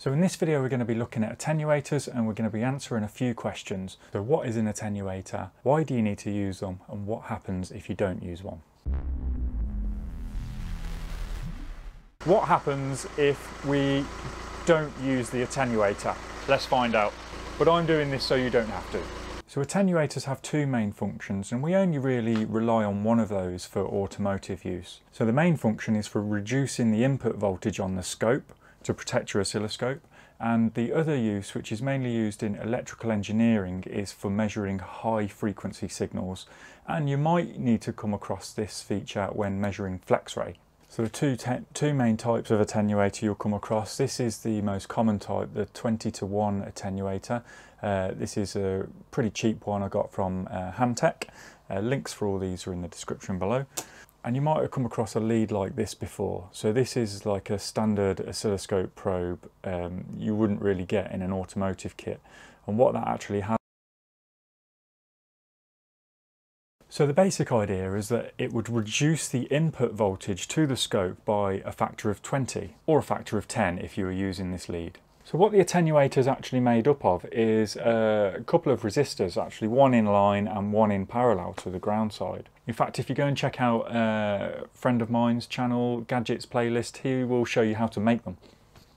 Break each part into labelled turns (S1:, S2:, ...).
S1: So in this video we're going to be looking at attenuators and we're going to be answering a few questions. So what is an attenuator, why do you need to use them and what happens if you don't use one? What happens if we don't use the attenuator? Let's find out. But I'm doing this so you don't have to. So attenuators have two main functions and we only really rely on one of those for automotive use. So the main function is for reducing the input voltage on the scope to protect your oscilloscope and the other use which is mainly used in electrical engineering is for measuring high frequency signals and you might need to come across this feature when measuring FlexRay. So the two, two main types of attenuator you'll come across, this is the most common type, the 20 to 1 attenuator. Uh, this is a pretty cheap one I got from uh, Hantek. Uh, links for all these are in the description below. And you might have come across a lead like this before. So this is like a standard oscilloscope probe um, you wouldn't really get in an automotive kit. And what that actually has So the basic idea is that it would reduce the input voltage to the scope by a factor of 20 or a factor of 10 if you were using this lead. So what the attenuator is actually made up of is a couple of resistors, actually one in line and one in parallel to the ground side. In fact, if you go and check out a friend of mine's channel, Gadgets playlist, he will show you how to make them.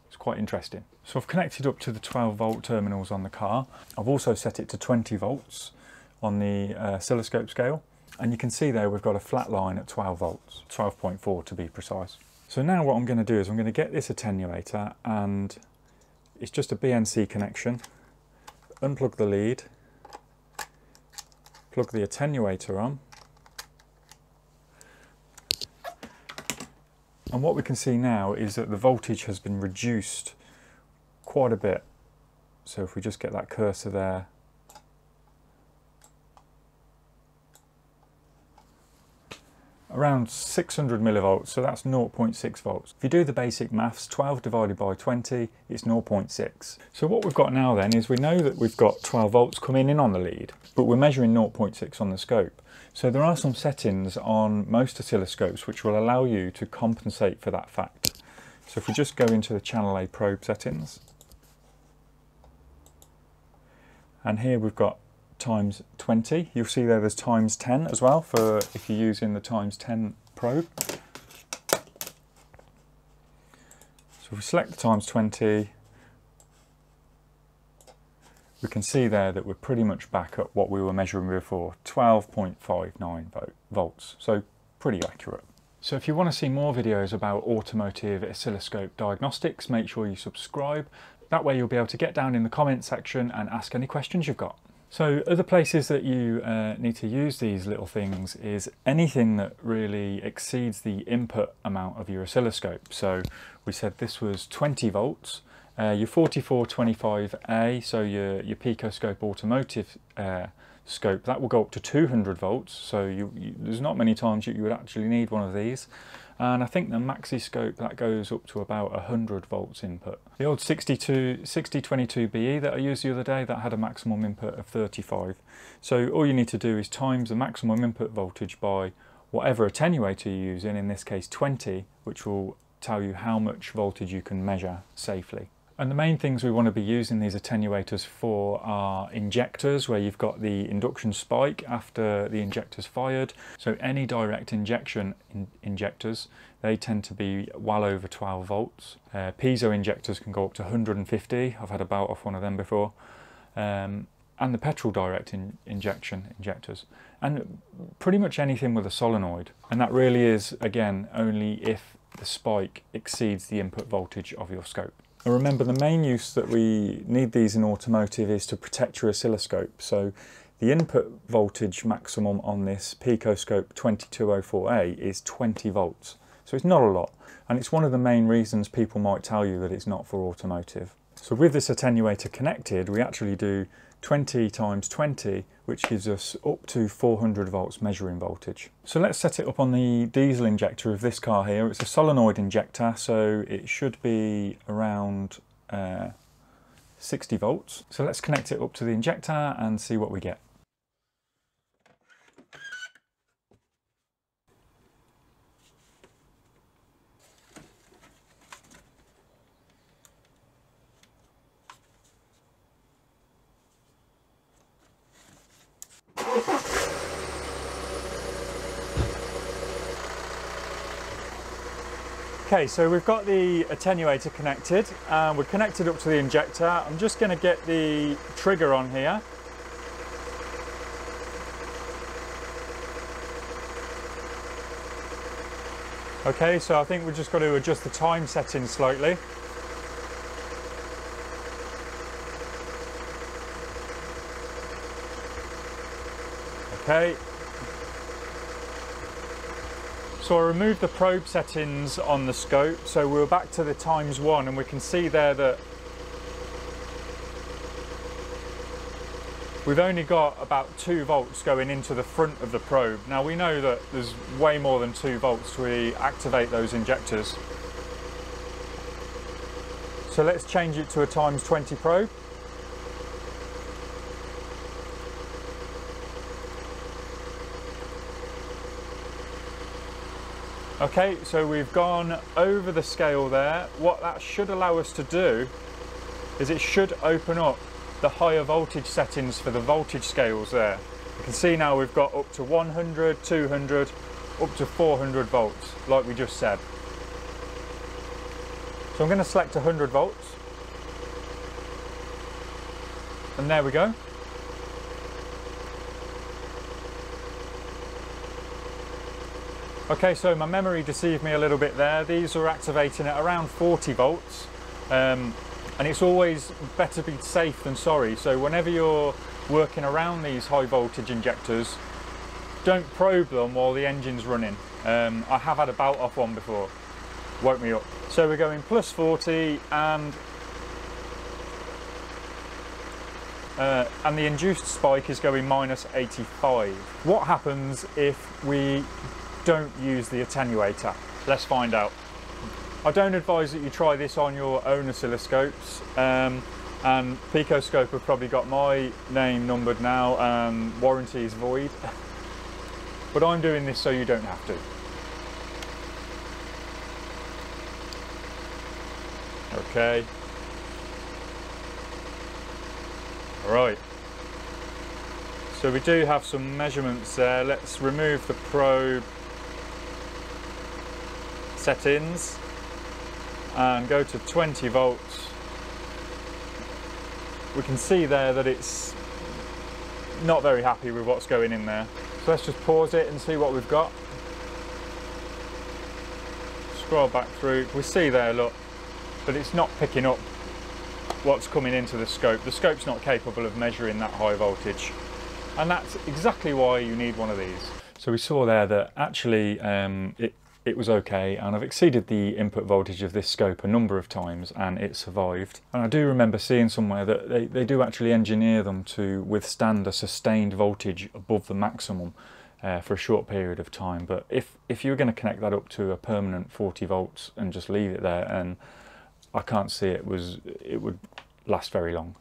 S1: It's quite interesting. So I've connected up to the 12 volt terminals on the car. I've also set it to 20 volts on the uh, oscilloscope scale. And you can see there we've got a flat line at 12 volts, 12.4 to be precise. So now what I'm going to do is I'm going to get this attenuator and it's just a BNC connection. Unplug the lead, plug the attenuator on. And what we can see now is that the voltage has been reduced quite a bit. So if we just get that cursor there around 600 millivolts, so that's 0.6 volts. If you do the basic maths, 12 divided by 20, it's 0.6. So what we've got now then is we know that we've got 12 volts coming in on the lead, but we're measuring 0.6 on the scope. So there are some settings on most oscilloscopes which will allow you to compensate for that fact. So if we just go into the channel A probe settings, and here we've got times 20. You'll see there there's times 10 as well for if you're using the times 10 probe. So if we select the times 20, we can see there that we're pretty much back at what we were measuring before, 12.59 volts. So pretty accurate. So if you want to see more videos about automotive oscilloscope diagnostics, make sure you subscribe. That way you'll be able to get down in the comment section and ask any questions you've got. So other places that you uh, need to use these little things is anything that really exceeds the input amount of your oscilloscope. So we said this was 20 volts. Uh, your 4425A, so your, your picoscope automotive uh, scope, that will go up to 200 volts. So you, you, there's not many times you, you would actually need one of these and I think the maxi scope that goes up to about 100 volts input. The old 62, 6022BE that I used the other day that had a maximum input of 35. So all you need to do is times the maximum input voltage by whatever attenuator you're using, in this case 20, which will tell you how much voltage you can measure safely. And the main things we want to be using these attenuators for are injectors, where you've got the induction spike after the injector's fired. So any direct injection in injectors, they tend to be well over 12 volts. Uh, piezo injectors can go up to 150. I've had a bout off one of them before. Um, and the petrol direct in injection injectors. And pretty much anything with a solenoid. And that really is, again, only if the spike exceeds the input voltage of your scope. Remember the main use that we need these in automotive is to protect your oscilloscope. So the input voltage maximum on this Picoscope 2204A is 20 volts. So it's not a lot. And it's one of the main reasons people might tell you that it's not for automotive. So with this attenuator connected, we actually do 20 times 20, which gives us up to 400 volts measuring voltage. So let's set it up on the diesel injector of this car here. It's a solenoid injector, so it should be around uh, 60 volts. So let's connect it up to the injector and see what we get. Okay, so we've got the attenuator connected and we're connected up to the injector. I'm just going to get the trigger on here. Okay, so I think we've just got to adjust the time setting slightly. Okay. So I removed the probe settings on the scope. So we're back to the times one and we can see there that we've only got about two volts going into the front of the probe. Now we know that there's way more than two volts to activate those injectors. So let's change it to a times 20 probe. Okay, so we've gone over the scale there. What that should allow us to do is it should open up the higher voltage settings for the voltage scales there. You can see now we've got up to 100, 200, up to 400 volts, like we just said. So I'm going to select 100 volts. And there we go. Okay, so my memory deceived me a little bit there. These are activating at around 40 volts. Um, and it's always better be safe than sorry. So whenever you're working around these high voltage injectors, don't probe them while the engine's running. Um, I have had a bout off one before, woke me up. So we're going plus 40 and uh, and the induced spike is going minus 85. What happens if we don't use the attenuator. Let's find out. I don't advise that you try this on your own oscilloscopes. Um, and Picoscope have probably got my name numbered now and warranty is void. but I'm doing this so you don't have to. Okay. All right. So we do have some measurements there. Let's remove the probe settings and go to 20 volts. We can see there that it's not very happy with what's going in there. So let's just pause it and see what we've got. Scroll back through. We see there look but it's not picking up what's coming into the scope. The scope's not capable of measuring that high voltage. And that's exactly why you need one of these. So we saw there that actually um, it it was okay and I've exceeded the input voltage of this scope a number of times and it survived. And I do remember seeing somewhere that they, they do actually engineer them to withstand a sustained voltage above the maximum uh, for a short period of time. But if, if you're going to connect that up to a permanent 40 volts and just leave it there and I can't see it was it would last very long.